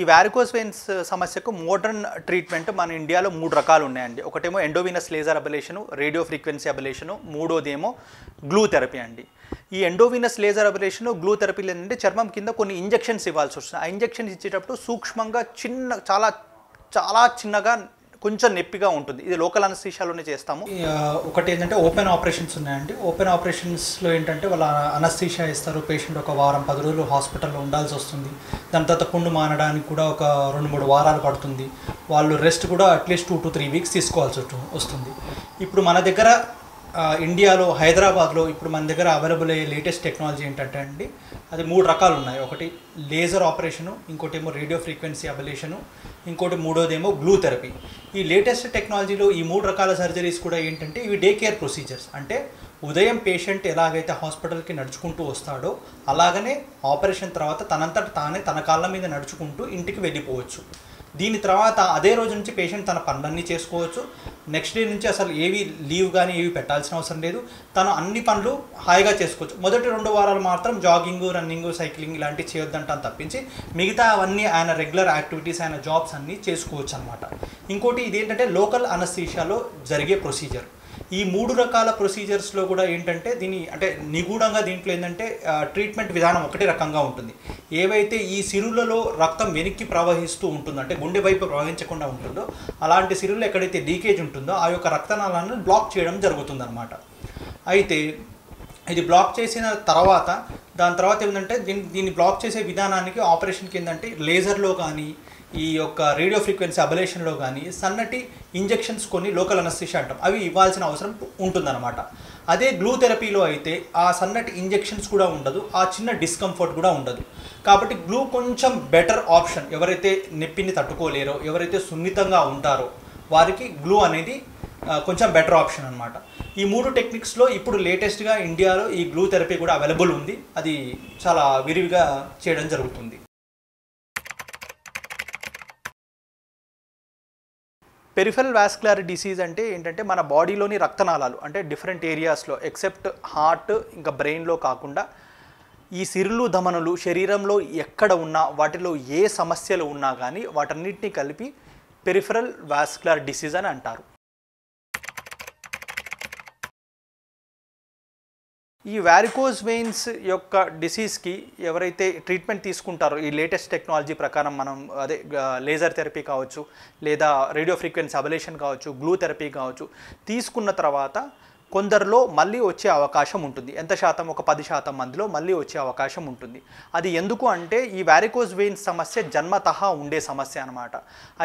ఈ varicose veins సమస్యకు modern treatment మన ఇండియాలో మూడు రకాలు ఉన్నాయండి. ఒకటేమో endovenous laser ablation radio frequency ablation మూడోదేమో glue therapy అండి. ఈ ఎండోవినస్ లేజర్ అబలేషన్ గ్లూ థెరపీలు ఏంటంటే చర్మం కింద కొన్ని ఇంజెక్షన్స్ ఇవ్వాల్సి వస్తుంది. ఆ ఇంజెక్షన్స్ ఇచ్చేటప్పుడు సూక్ష్మంగా చిన్న చాలా చాలా చిన్నగా కొంచెం నొప్పిగా ఉంటుంది. ఇది లోకల్ అనస్థీషియాలోనే చేస్తాము. ఒకటి ఏంటంటే ఓపెన్ ఆపరేషన్స్ ఉన్నాయండి. ఓపెన్ ఆపరేషన్స్లో ఏంటంటే వాళ్ళ అనస్థీషియా ఇస్తారు. పేషెంట్ ఒక వారం పది రోజులు హాస్పిటల్లో ఉండాల్సి వస్తుంది. దాని తర్వాత పుండు మానడానికి కూడా ఒక రెండు మూడు వారాలు పడుతుంది. వాళ్ళు రెస్ట్ కూడా at least two to three weeks తీసుకోవాల్సి వస్తుంది. ఇప్పుడు మన దగ్గర ఇండియాలో హైదరాబాద్లో ఇప్పుడు మన దగ్గర అవైలబుల్ అయ్యే లేటెస్ట్ టెక్నాలజీ ఏంటంటే అండి అది మూడు రకాలు ఉన్నాయి. ఒకటి లేజర్ ఆపరేషను ఇంకోటి ఏమో రేడియో ఫ్రీక్వెన్సీ అబలేషను ఇంకోటి మూడోదేమో బ్లూ థెరపీ ఈ లేటెస్ట్ టెక్నాలజీలో ఈ మూడు రకాల సర్జరీస్ కూడా ఏంటంటే ఇవి డే కేర్ ప్రొసీజర్స్ అంటే ఉదయం పేషెంట్ ఎలాగైతే హాస్పిటల్కి నడుచుకుంటూ వస్తాడో అలాగనే ఆపరేషన్ తర్వాత తనంతట తానే తన కాళ్ళ మీద నడుచుకుంటూ ఇంటికి వెళ్ళిపోవచ్చు. దీని తర్వాత అదే రోజు నుంచి పేషెంట్ తన పనులన్నీ చేసుకోవచ్చు. నెక్స్ట్ డే నుంచి అసలు ఏవి లీవ్ కానీ ఏవి పెట్టాల్సిన అవసరం లేదు. తను అన్ని పనులు హాయిగా చేసుకోవచ్చు. మొదటి రెండు వారాలు మాత్రం జాగింగ్ రన్నింగ్ సైక్లింగ్ ఇలాంటివి చేయొద్దంటాను తప్పించి మిగతా అవన్నీ ఆయన రెగ్యులర్ యాక్టివిటీస్ ఆయన జాబ్స్ అన్నీ చేసుకోవచ్చు అనమాట ఇంకోటి ఇదేంటంటే లోకల్ అనస్థీషియాలో జరిగే ప్రొసీజర్ ఈ మూడు రకాల ప్రొసీజర్స్లో కూడా ఏంటంటే దీని అంటే నిగూఢంగా దీంట్లో ఏంటంటే ట్రీట్మెంట్ విధానం ఒకటే రకంగా ఉంటుంది. ఏవైతే ఈ సిరులలో రక్తం వెనక్కి ప్రవహిస్తూ ఉంటుందో అంటే గుండె వైపు ప్రవహించకుండా ఉంటుందో అలాంటి సిరులు ఎక్కడైతే లీకేజ్ ఉంటుందో ఆ యొక్క రక్తనాళాలను బ్లాక్ చేయడం జరుగుతుందన్నమాట. అయితే ఇది బ్లాక్ చేసిన తర్వాత దాని తర్వాత ఏంటంటే దీన్ని దీన్ని బ్లాక్ చేసే విధానానికి ఆపరేషన్కి ఏంటంటే లేజర్లో కానీ ఈ యొక్క రేడియో ఫ్రీక్వెన్సీ అబలేషన్లో కానీ సన్నటి ఇంజెక్షన్స్ కొన్ని లోకల్ అనస్థిషియా అంటాం. అవి ఇవ్వాల్సిన అవసరం ఉంటుందన్నమాట. అదే గ్లూ థెరపీలో అయితే ఆ సన్నటి ఇంజెక్షన్స్ కూడా ఉండదు ఆ చిన్న డిస్కంఫర్ట్ కూడా ఉండదు. కాబట్టి గ్లూ కొంచెం బెటర్ ఆప్షన్. ఎవరైతే నొప్పిని తట్టుకోలేరో ఎవరైతే సున్నితంగా ఉంటారో వారికి గ్లూ అనేది కొంచెం బెటర్ ఆప్షన్ అనమాట ఈ మూడు టెక్నిక్స్లో ఇప్పుడు లేటెస్ట్గా ఇండియాలో ఈ గ్లూ థెరపీ కూడా అవైలబుల్ ఉంది. అది చాలా విరివిగా చేయడం జరుగుతుంది. పెరిఫెరల్ వాస్కులర్ డిసీజ్ అంటే ఏంటంటే మన బాడీలోని రక్తనాళాలు అంటే డిఫరెంట్ ఏరియాస్లో ఎక్సెప్ట్ హార్ట్ ఇంకా బ్రెయిన్లో కాకుండా ఈ సిరులు ధమనులు శరీరంలో ఎక్కడ ఉన్నా వాటిలో ఏ సమస్యలు ఉన్నా కానీ వాటన్నిటిని కలిపి పెరిఫెరల్ వాస్కులర్ డిసీజ్ అని అంటారు. ఈ వ్యారికోజ్ వెయిన్స్ యొక్క డిసీజ్కి ఎవరైతే ట్రీట్మెంట్ తీసుకుంటారో ఈ లేటెస్ట్ టెక్నాలజీ ప్రకారం మనం అదే లేజర్ థెరపీ కావచ్చు లేదా రేడియో ఫ్రీక్వెన్సీ అబలేషన్ కావచ్చు గ్లూ థెరపీ కావచ్చు తీసుకున్న తర్వాత కొందరిలో మళ్ళీ వచ్చే అవకాశం ఉంటుంది. ఎంత శాతం? ఒక పది శాతం మందిలో మళ్ళీ వచ్చే అవకాశం ఉంటుంది. అది ఎందుకు అంటే ఈ వ్యారికోజ్ వెయిన్స్ సమస్య జన్మతహా ఉండే సమస్య అనమాట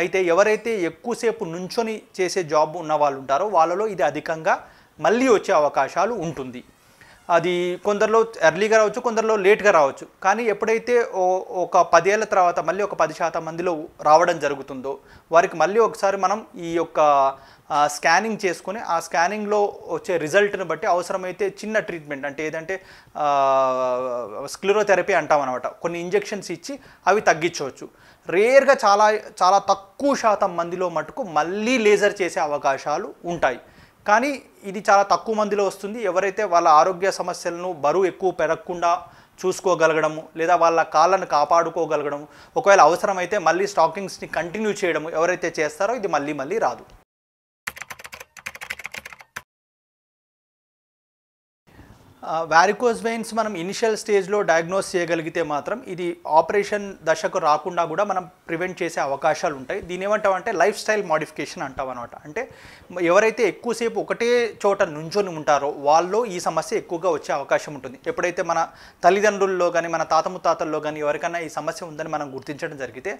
అయితే ఎవరైతే ఎక్కువసేపు నుంచొని చేసే జాబ్ ఉన్న వాళ్ళు ఉంటారో వాళ్ళలో ఇది అధికంగా మళ్ళీ వచ్చే అవకాశాలు ఉంటుంది. అది కొందరిలో ఎర్లీగా రావచ్చు కొందరిలో లేట్గా రావచ్చు. కానీ ఎప్పుడైతే ఓ- ఒక పదేళ్ళ తర్వాత మళ్ళీ ఒక పది శాతం మందిలో రావడం జరుగుతుందో వారికి మళ్ళీ ఒకసారి మనం ఈ యొక్క స్కానింగ్ చేసుకుని ఆ స్కానింగ్లో వచ్చే రిజల్ట్ని బట్టి అవసరమైతే చిన్న ట్రీట్మెంట్ అంటే ఏదంటే స్క్లిరోథెరపీ అంటాం అనమాట కొన్ని ఇంజెక్షన్స్ ఇచ్చి అవి తగ్గించవచ్చు. రేర్గా చాలా చాలా తక్కువ శాతం మందిలో మటుకు మళ్ళీ లేజర్ చేసే అవకాశాలు ఉంటాయి. కానీ ఇది చాలా తక్కువ మందిలో వస్తుంది. ఎవరైతే వాళ్ళ ఆరోగ్య సమస్యలను బరువు ఎక్కువ పెరగకుండా చూసుకోగలగడము లేదా వాళ్ళ కాళ్ళను కాపాడుకోగలగడము ఒకవేళ అవసరమైతే మళ్ళీ స్టాకింగ్స్ని కంటిన్యూ చేయడము ఎవరైతే చేస్తారో ఇది మళ్ళీ మళ్ళీ రాదు. వారికోజ్ వెయిన్స్ మనం ఇనిషియల్ స్టేజ్లో డయాగ్నోస్ చేయగలిగితే మాత్రం ఇది ఆపరేషన్ దశకు రాకుండా కూడా మనం ప్రివెంట్ చేసే అవకాశాలు ఉంటాయి. దీని ఏమంటామంటే లైఫ్ స్టైల్ మాడిఫికేషన్ అంటాం అనమాట అంటే ఎవరైతే ఎక్కువసేపు ఒకటే చోట నుంచొని ఉంటారో వాళ్ళలో ఈ సమస్య ఎక్కువగా వచ్చే అవకాశం ఉంటుంది. ఎప్పుడైతే మన తల్లిదండ్రుల్లో కానీ మన తాత ముత్తాతల్లో కానీ ఎవరికైనా ఈ సమస్య ఉందని మనం గుర్తించడం జరిగితే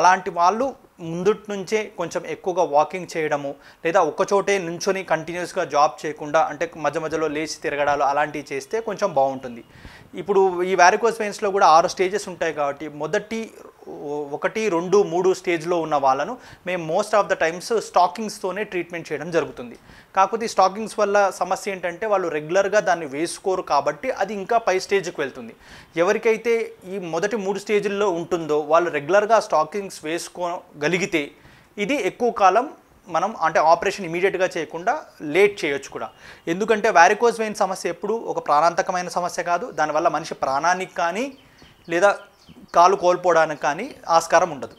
అలాంటి వాళ్ళు ముందుటి నుంచే కొంచెం ఎక్కువగా వాకింగ్ చేయడము లేదా ఒక్కచోటే నుంచొని కంటిన్యూస్గా జాబ్ చేయకుండా అంటే మధ్య మధ్యలో లేచి తిరగడాలు అలాంటివి చేస్తే కొంచెం బాగుంటుంది. ఇప్పుడు ఈ వ్యారికోస్ వెయిన్స్లో కూడా ఆరు స్టేజెస్ ఉంటాయి కాబట్టి మొదటి ఒకటి రెండు మూడు స్టేజ్లో ఉన్న వాళ్ళను మేము మోస్ట్ ఆఫ్ ద టైమ్స్ స్టాకింగ్స్తోనే ట్రీట్మెంట్ చేయడం జరుగుతుంది. కాకపోతే ఈ స్టాకింగ్స్ వల్ల సమస్య ఏంటంటే వాళ్ళు రెగ్యులర్గా దాన్ని వేసుకోరు కాబట్టి అది ఇంకా పై స్టేజ్కి వెళ్తుంది. ఎవరికైతే ఈ మొదటి మూడు స్టేజ్ల్లో ఉంటుందో వాళ్ళు రెగ్యులర్గా స్టాకింగ్స్ వేసుకోగలిగితే ఇది ఎక్కువ కాలం మనం అంటే ఆపరేషన్ ఇమీడియట్గా చేయకుండా లేట్ చేయొచ్చు కూడా. ఎందుకంటే వారికోజ్ వెయిన్ సమస్య ఎప్పుడు ఒక ప్రాణాంతకమైన సమస్య కాదు. దానివల్ల మనిషి ప్రాణానికి కానీ లేదా కాలు కోల్పోవడానికి కానీ ఆస్కారం ఉండదు.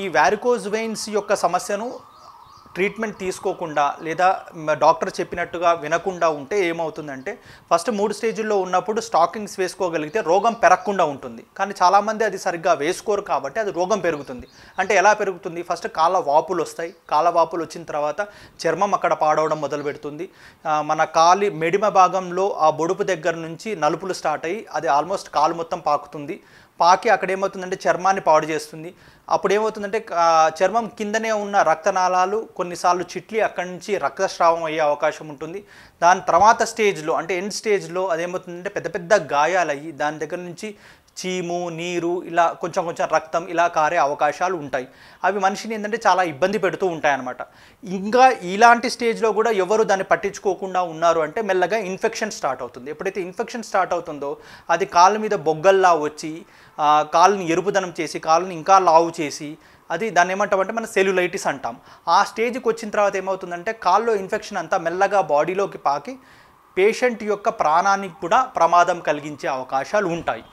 ఈ వ్యారికోజ్ వెయిన్స్ యొక్క సమస్యను ట్రీట్మెంట్ తీసుకోకుండా లేదా డాక్టర్ చెప్పినట్టుగా వినకుండా ఉంటే ఏమవుతుందంటే ఫస్ట్ మూడు స్టేజ్ల్లో ఉన్నప్పుడు స్టాకింగ్స్ వేసుకోగలిగితే రోగం పెరగకుండా ఉంటుంది. కానీ చాలామంది అది సరిగ్గా వేసుకోరు కాబట్టి అది రోగం పెరుగుతుంది. అంటే ఎలా పెరుగుతుంది? ఫస్ట్ కాళ్ళ వాపులు వస్తాయి. కాళ్ళ వాపులు వచ్చిన తర్వాత చర్మం అక్కడ పాడవడం మొదలు పెడుతుంది. మన కాలి మెడిమ భాగంలో ఆ బొడుపు దగ్గర నుంచి నలుపులు స్టార్ట్ అయ్యి అది ఆల్మోస్ట్ కాలు మొత్తం పాకుతుంది. పాకి అక్కడ ఏమవుతుందంటే చర్మాన్ని పాడు చేస్తుంది. అప్పుడు ఏమవుతుందంటే చర్మం కిందనే ఉన్న రక్తనాళాలు కొన్నిసార్లు చిట్లి అక్కడి నుంచి రక్తస్రావం అయ్యే అవకాశం ఉంటుంది. దాని తర్వాత స్టేజ్లో అంటే ఎండ్ స్టేజ్లో అదేమవుతుందంటే పెద్ద పెద్ద గాయాలు అయ్యి దాని దగ్గర నుంచి చీము నీరు ఇలా కొంచెం కొంచెం రక్తం ఇలా కారే అవకాశాలు ఉంటాయి. అవి మనిషిని ఏంటంటే చాలా ఇబ్బంది పెడుతూ ఉంటాయన్నమాట. ఇంకా ఇలాంటి స్టేజ్లో కూడా ఎవరు దాన్ని పట్టించుకోకుండా ఉన్నారు అంటే మెల్లగా ఇన్ఫెక్షన్ స్టార్ట్ అవుతుంది. ఎప్పుడైతే ఇన్ఫెక్షన్ స్టార్ట్ అవుతుందో అది కాళ్ళ మీద బొగ్గల్లా వచ్చి కాళ్ళని ఎరుపుదనం చేసి కాళ్ళని ఇంకా లావు చేసి అది దాన్ని ఏమంటామంటే మన సెల్యులైటిస్ అంటాం. ఆ స్టేజ్కి వచ్చిన తర్వాత ఏమవుతుందంటే కాల్లో ఇన్ఫెక్షన్ అంతా మెల్లగా బాడీలోకి పాకి పేషెంట్ యొక్క ప్రాణానికి కూడా ప్రమాదం కలిగించే అవకాశాలు ఉంటాయి.